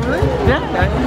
family? Yeah.